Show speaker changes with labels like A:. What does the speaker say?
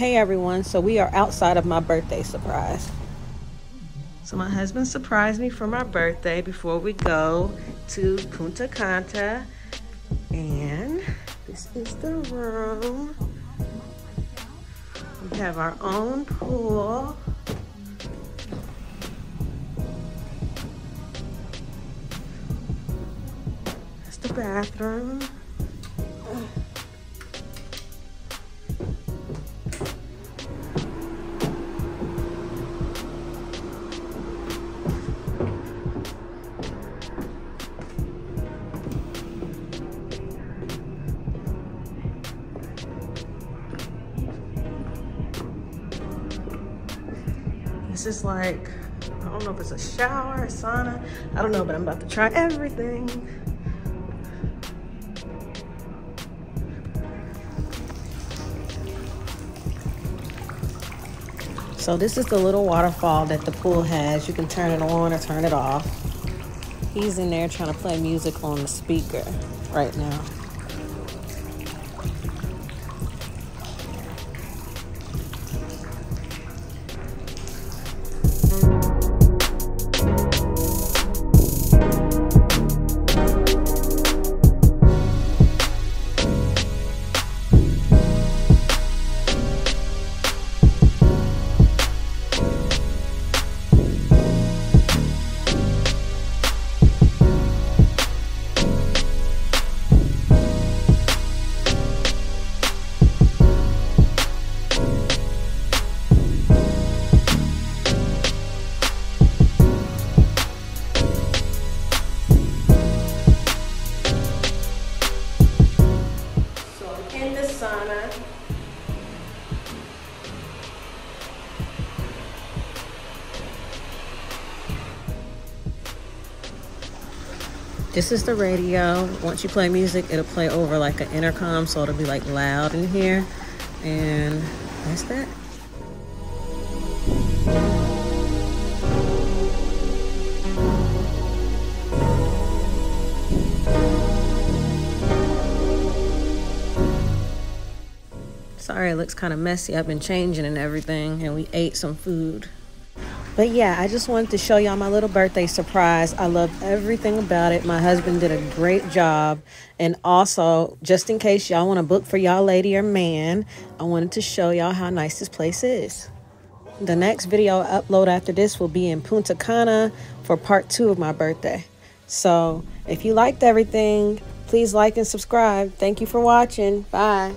A: Hey everyone, so we are outside of my birthday surprise. So my husband surprised me for my birthday before we go to Punta Cana. And this is the room. We have our own pool. That's the bathroom. This is like, I don't know if it's a shower, a sauna. I don't know, but I'm about to try everything. So this is the little waterfall that the pool has. You can turn it on or turn it off. He's in there trying to play music on the speaker right now. In the sauna. This is the radio. Once you play music, it'll play over like an intercom, so it'll be like loud in here. And that's that. Sorry, it looks kind of messy. I've been changing and everything, and we ate some food. But yeah, I just wanted to show y'all my little birthday surprise. I love everything about it. My husband did a great job. And also, just in case y'all want to book for y'all lady or man, I wanted to show y'all how nice this place is. The next video I upload after this will be in Punta Cana for part two of my birthday. So if you liked everything, please like and subscribe. Thank you for watching. Bye.